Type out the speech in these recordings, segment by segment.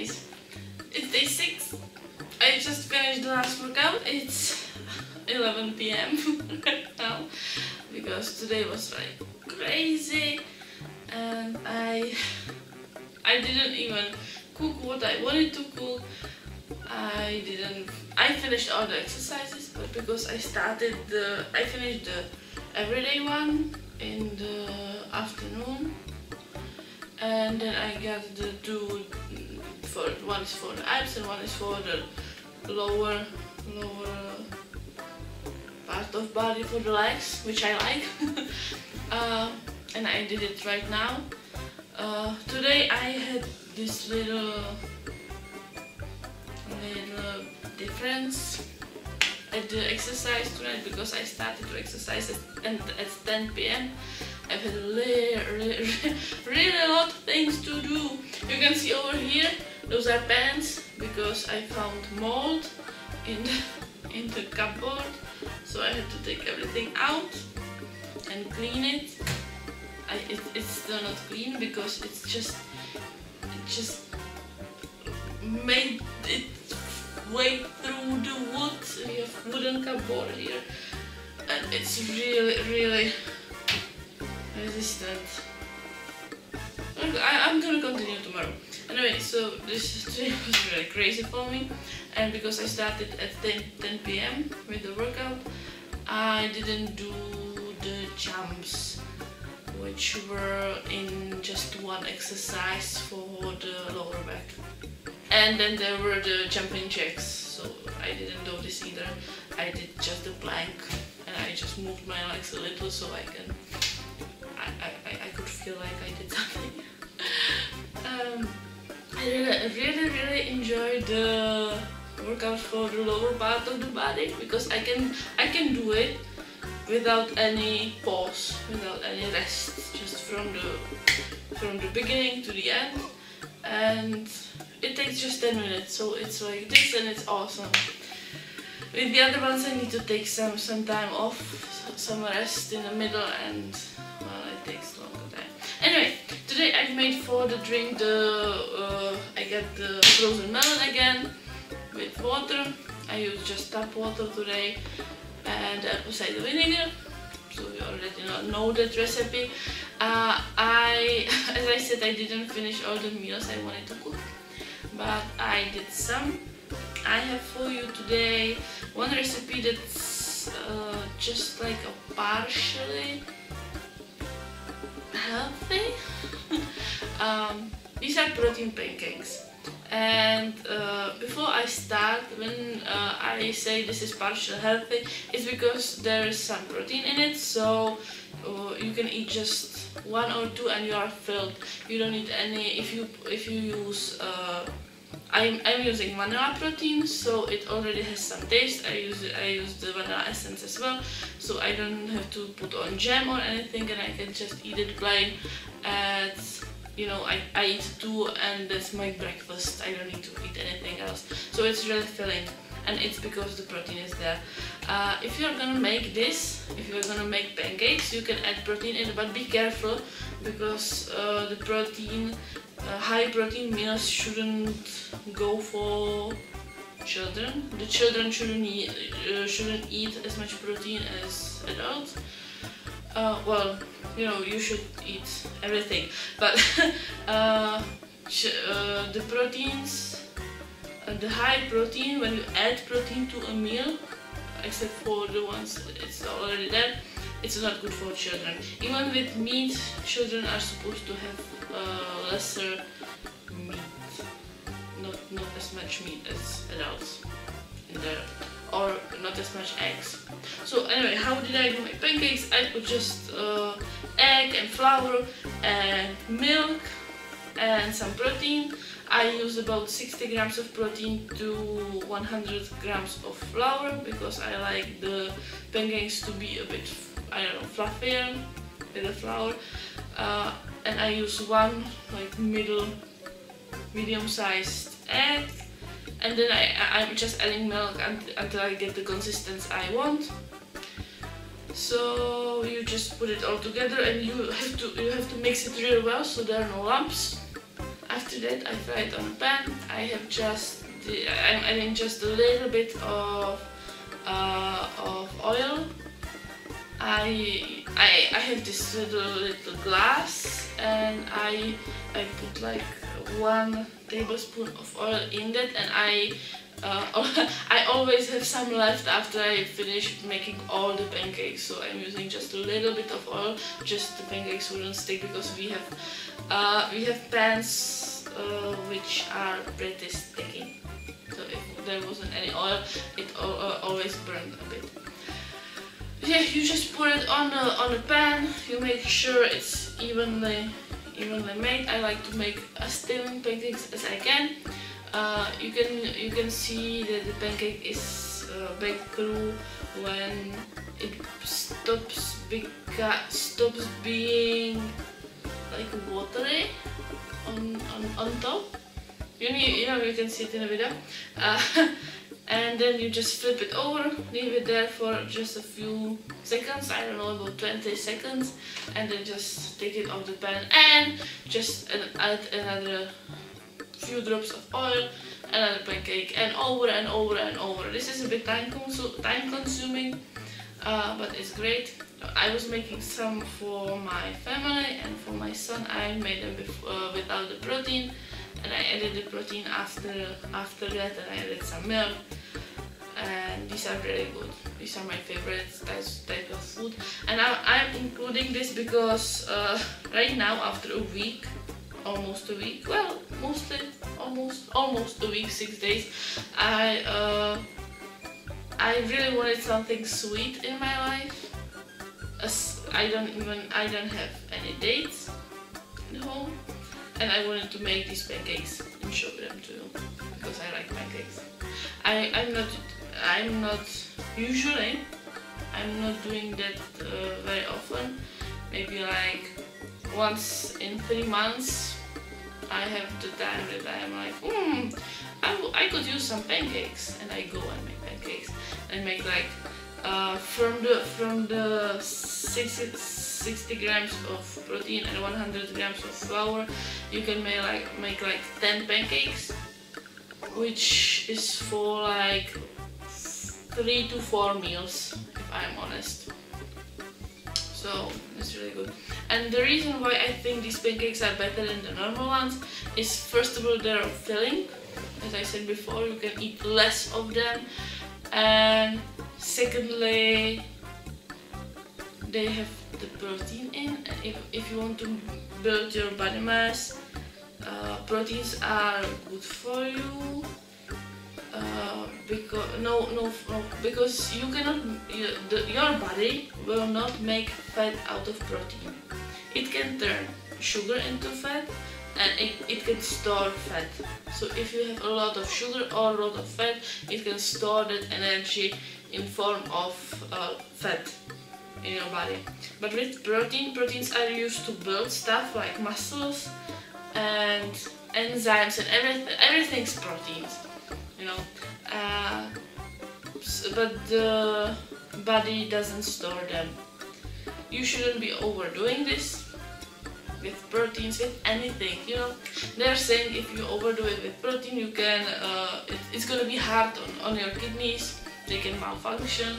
guys. It's day 6. I just finished the last workout. It's 11 p.m. right now because today was like crazy and I I didn't even cook what I wanted to cook. I didn't I finished all the exercises but because I started the I finished the everyday one in the afternoon and then I got the two for one is for the abs and one is for the lower lower part of body for the legs which I like uh, and I did it right now uh, today I had this little little difference at the exercise tonight because I started to exercise at, at 10 p.m. I've had really, really, really lot of things to do. You can see over here, those are pants because I found mold in the, in the cupboard. So I had to take everything out and clean it. I, it it's still not clean because it's just, it just made it way through the wood. We have wooden cupboard here and it's really, really resistant. I, am gonna continue tomorrow. Anyway, so this today was really crazy for me and because I started at 10, 10 p.m. with the workout, I didn't do the jumps which were in just one exercise for the lower back. And then there were the jumping jacks, so I didn't do this either. I did just the plank and I just moved my legs a little so I can I, I, I could feel like I did something. um, I really, really, enjoy the workout for the lower part of the body because I can I can do it without any pause, without any rest, just from the from the beginning to the end, and it takes just 10 minutes. So it's like this, and it's awesome. With the other ones, I need to take some some time off, some rest in the middle, and today I made for the drink the uh, I got the frozen melon again with water. I use just tap water today and apple cider vinegar. So you already know that recipe. Uh, I, as I said, I didn't finish all the meals I wanted to cook, but I did some. I have for you today one recipe that's uh, just like a partially healthy. Um, these are protein pancakes. And uh, before I start when uh, I say this is partially healthy it's because there is some protein in it so uh, you can eat just one or two and you are filled. You don't need any if you if you use uh, I'm, I'm using vanilla protein so it already has some taste. I use I use the vanilla essence as well so I don't have to put on jam or anything and I can just eat it plain you know I, I eat two and that's my breakfast. I don't need to eat anything else. So it's really filling and it's because the protein is there. Uh, if you're gonna make this if you're gonna make pancakes you can add protein in but be careful because uh, the protein uh, high protein meals shouldn't go for children. The children shouldn't eat, uh, shouldn't eat as much protein as adults uh, well you know you should eat everything. But uh, uh, the proteins uh, the high protein when you add protein to a meal except for the ones it's already there it's not good for children. Even with meat children are supposed to have uh, lesser meat. Not not as much meat as adults in there or not as much eggs. So anyway, how did I do my pancakes? I put just uh, egg and flour and milk and some protein. I use about 60 grams of protein to 100 grams of flour because I like the pancakes to be a bit, I don't know, fluffier with the flour. Uh, and I use one like middle, medium-sized egg and then I, I'm just adding milk until I get the consistency I want so you just put it all together and you have to you have to mix it really well so there are no lumps after after that I fry it on a pan. I have just the, I'm adding just a little bit of uh, of oil. I, I I have this little little glass and I I put like one tablespoon of oil in that and I uh, I always have some left after I finish making all the pancakes. So I'm using just a little bit of oil just the pancakes wouldn't stick because we have uh, we have pans uh, which are pretty sticky. So if there wasn't any oil it uh, always burned a bit. Yeah you just put it on the on the pan. You make sure it's evenly evenly made I like to make as thin pancakes as I can. Uh, you can you can see that the pancake is uh, baked through when it stops stops being like watery on, on, on top. You, you know you can see it in the video. Uh, and then you just flip it over leave it there for just a few seconds I don't know about 20 seconds and then just take it off the pan and just add another few drops of oil, another pancake, and over and over and over. This is a bit time, consu time consuming, uh, but it's great. I was making some for my family and for my son. I made them uh, without the protein, and I added the protein after after that, and I added some milk. And these are really good. These are my favorite types type of food. And I, I'm including this because uh, right now, after a week, almost a week well mostly almost almost a week six days I uh, I really wanted something sweet in my life As I don't even I don't have any dates at home and I wanted to make these pancakes and show them to you because I like pancakes. I, I'm not I'm not usually I'm not doing that uh, very often. Maybe like once in three months I have the time that I'm like, hmm, I, I could use some pancakes, and I go and make pancakes. I make like uh, from the from the 60, 60 grams of protein and 100 grams of flour, you can make like make like 10 pancakes, which is for like three to four meals, if I'm honest. So it's really good. And the reason why I think these pancakes are better than the normal ones is first of all they're filling. As I said before you can eat less of them. And secondly they have the protein in. If, if you want to build your body mass uh, proteins are good for you uh, because no, no no because you cannot you, the, your body will not make fat out of protein. It can turn sugar into fat and it, it can store fat. So if you have a lot of sugar or a lot of fat it can store that energy in form of uh, fat in your body. But with protein proteins are used to build stuff like muscles and enzymes and everything everything's proteins you know? Uh, but the body doesn't store them. You shouldn't be overdoing this with proteins with anything you know? They're saying if you overdo it with protein you can uh, it, it's gonna be hard on, on your kidneys. They can malfunction.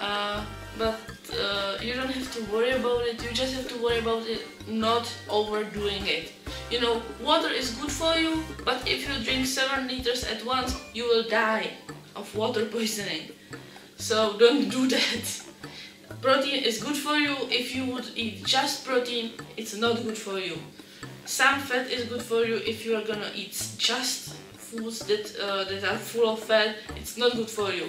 Uh, but uh, you don't have to worry about it. You just have to worry about it not overdoing it. You know water is good for you but if you drink 7 liters at once you will die of water poisoning. So don't do that. Protein is good for you. If you would eat just protein it's not good for you. Some fat is good for you. If you are gonna eat just foods that uh, that are full of fat it's not good for you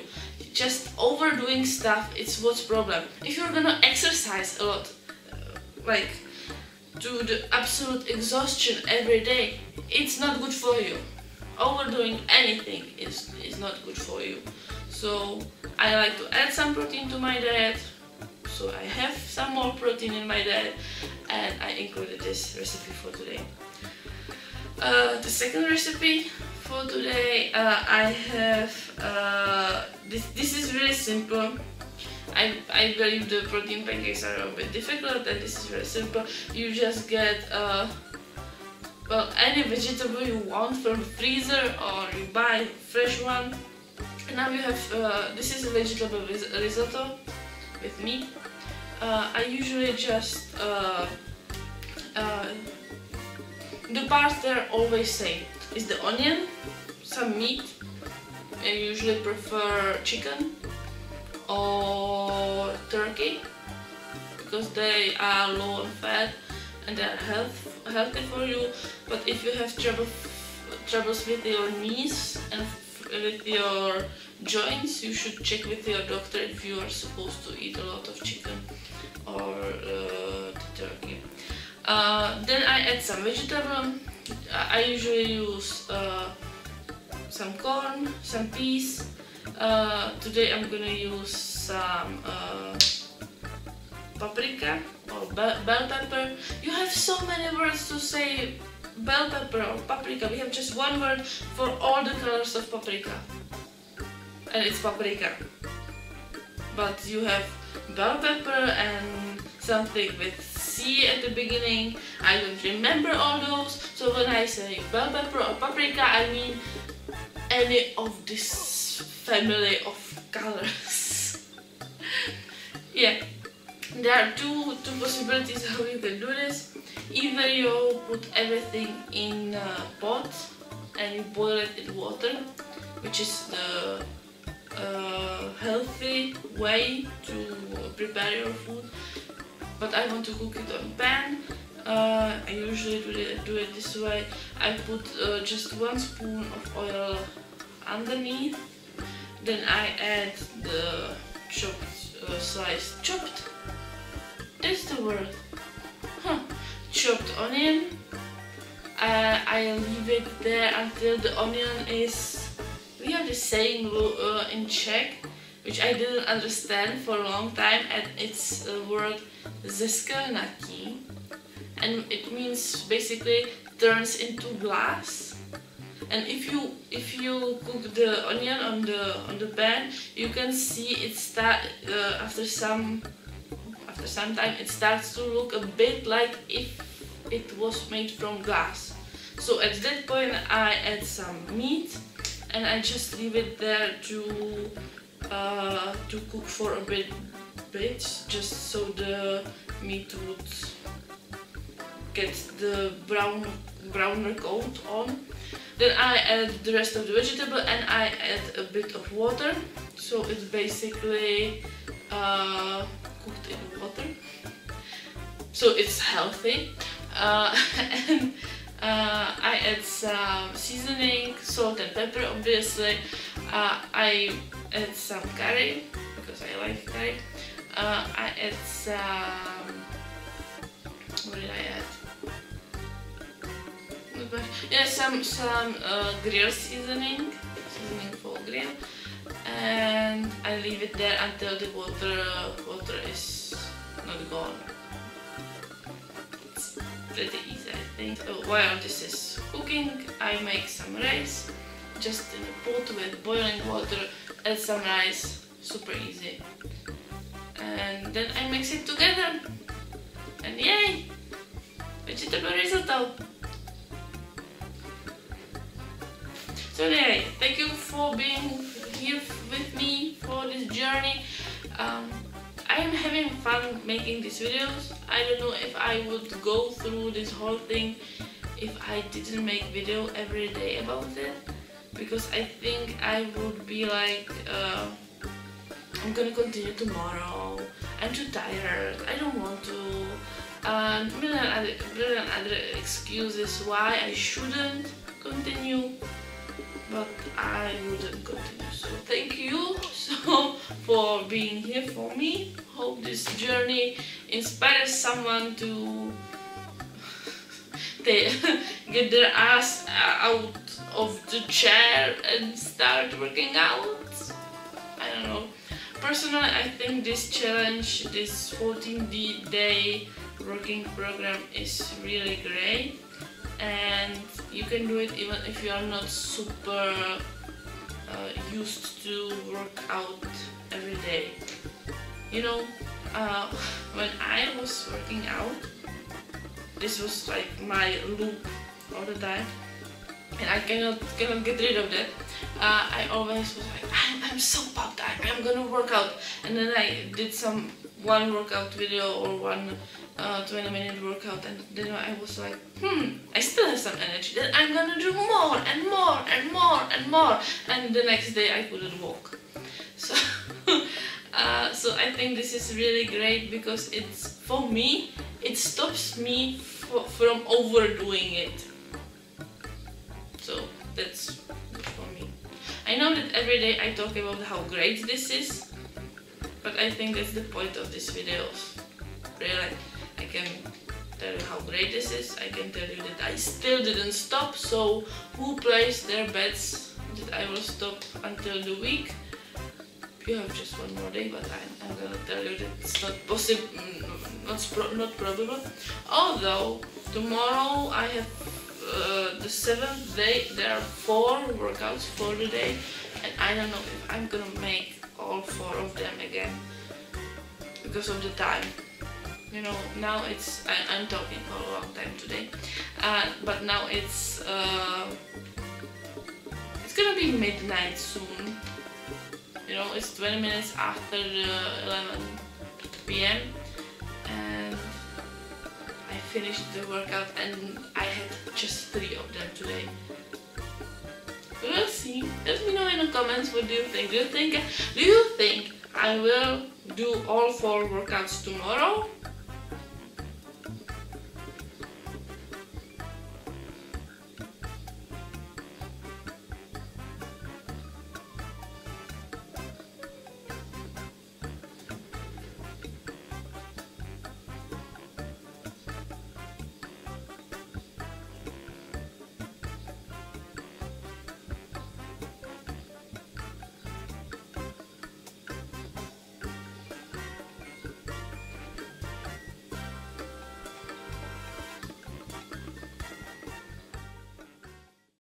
just overdoing stuff it's what's problem. If you're gonna exercise a lot like to the absolute exhaustion every day it's not good for you. Overdoing anything is is not good for you. So I like to add some protein to my diet. So I have some more protein in my diet and I included this recipe for today. Uh, the second recipe for today uh, I have uh, this, this is really simple I, I believe the protein pancakes are a bit difficult and this is very simple you just get uh, well any vegetable you want from the freezer or you buy fresh one. Now you have uh, this is a vegetable risotto with meat. Uh, I usually just uh, uh, the parts there always say is the onion, some meat. I usually prefer chicken or turkey because they are low in fat and they are health, healthy for you. But if you have trouble, troubles with your knees and with your joints, you should check with your doctor if you are supposed to eat a lot of chicken or uh, turkey. Uh, then I add some vegetable. I usually use uh, some corn, some peas. Uh, today I'm gonna use some uh, paprika or bell, bell pepper. You have so many words to say bell pepper or paprika. We have just one word for all the colors of paprika. And it's paprika. But you have bell pepper and something with C at the beginning. I don't remember all those. So when I say bell pepper or paprika, I mean any of this family of colors. yeah, there are two, two possibilities how you can do this. Either you put everything in a pot and you boil it in water, which is the uh, healthy way to prepare your food. But I want to cook it on pan. Uh, I usually do it, do it this way. I put uh, just one spoon of oil underneath. Then I add the chopped uh, sliced chopped. That's the word. Huh. Chopped onion. Uh, I leave it there until the onion is. We have the saying uh, in Czech, which I didn't understand for a long time, and it's a word zeskelnatí, and it means basically turns into glass. And if you if you cook the onion on the on the pan you can see it start uh, after some after some time it starts to look a bit like if it was made from glass. So at that point I add some meat and I just leave it there to uh, to cook for a bit bit just so the meat would get the brown browner coat on then I add the rest of the vegetable and I add a bit of water. So it's basically uh, cooked in water. So it's healthy. Uh, and uh, I add some seasoning, salt and pepper obviously. Uh, I add some curry because I like curry. Uh, I add some, what did I add? yeah, some some uh, grill seasoning, seasoning for grill, and I leave it there until the water water is not gone. It's pretty easy, I think. So while this is cooking, I make some rice, just in a pot with boiling water. Add some rice, super easy, and then I mix it together, and yay, vegetable risotto. So anyway, thank you for being here with me for this journey. Um, I am having fun making these videos. I don't know if I would go through this whole thing if I didn't make video every day about it because I think I would be like uh, I'm gonna continue tomorrow I'm too tired I don't want to and million other, million other excuses why I shouldn't continue but I wouldn't continue. So thank you so for being here for me. Hope this journey inspires someone to get their ass out of the chair and start working out. I don't know. Personally, I think this challenge, this 14 day working program is really great and you can do it even if you are not super uh, used to work out every day. You know, uh, when I was working out, this was like my loop all the time and I cannot cannot get rid of that. Uh, I always was like, I'm, I'm so pumped, I, I'm gonna work out. And then I did some one workout video or one uh, 20 minute workout and then I was like, hmm, I still have some energy. Then I'm gonna do more and more and more and more. And the next day I couldn't walk. So, uh, so I think this is really great because it's, for me, it stops me from overdoing it. So that's good for me. I know that every day I talk about how great this is, but I think that's the point of this videos. Really, I can tell you how great this is. I can tell you that I still didn't stop. So who placed their bets that I will stop until the week? You have just one more day, but I'm, I'm gonna tell you that it's not possible, mm, not, not probable. Although tomorrow I have uh, the seventh day there are four workouts for the day and I don't know if I'm gonna make all four of them again because of the time. You know now it's I, am talking for a long time today uh, but now it's uh, it's gonna be midnight soon. You know it's 20 minutes after 11 p.m finished the workout and I had just three of them today. We'll see. Let me know in the comments what do you think. Do you think do you think I will do all four workouts tomorrow